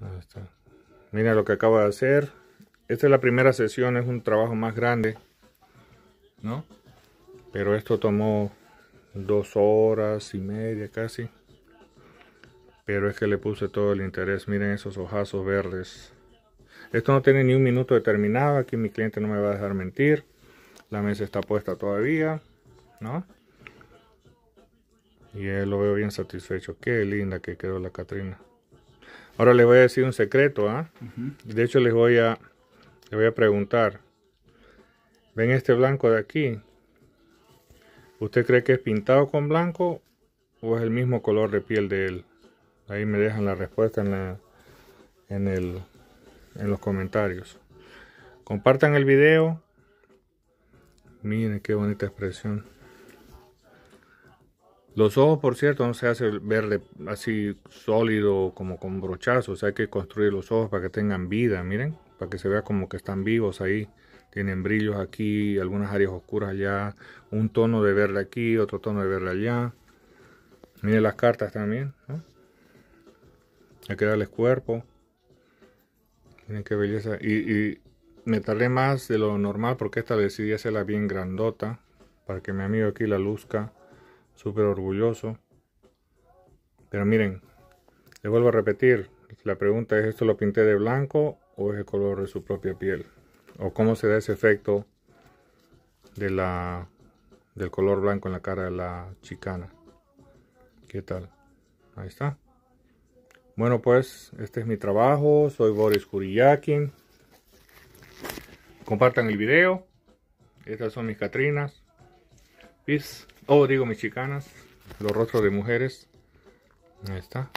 Ahí. Mira lo que acabo de hacer. Esta es la primera sesión, es un trabajo más grande, ¿no? Pero esto tomó dos horas y media casi. Pero es que le puse todo el interés. Miren esos ojazos verdes. Esto no tiene ni un minuto determinado. Aquí mi cliente no me va a dejar mentir. La mesa está puesta todavía, ¿no? Y él lo veo bien satisfecho. Qué linda que quedó la Catrina. Ahora le voy a decir un secreto, ¿ah? De hecho les voy a le voy a preguntar. ¿Ven este blanco de aquí? ¿Usted cree que es pintado con blanco o es el mismo color de piel de él? Ahí me dejan la respuesta en la en el en los comentarios. Compartan el video. Miren qué bonita expresión. Los ojos, por cierto, no se hace verde así sólido como con brochazos. Hay que construir los ojos para que tengan vida, miren. Para que se vea como que están vivos ahí. Tienen brillos aquí, algunas áreas oscuras allá. Un tono de verde aquí, otro tono de verde allá. Miren las cartas también. Hay que darles cuerpo. Miren qué belleza. Y, y me tardé más de lo normal porque esta decidí hacerla bien grandota. Para que mi amigo aquí la luzca súper orgulloso. Pero miren, le vuelvo a repetir, la pregunta es, ¿esto lo pinté de blanco o es el color de su propia piel? ¿O cómo se da ese efecto de la, del color blanco en la cara de la chicana? ¿Qué tal? Ahí está. Bueno pues, este es mi trabajo, soy Boris Kuriyakin. Compartan el video. Estas son mis Catrinas. Peace. Oh, digo mis chicanas. Los rostros de mujeres. Ahí está.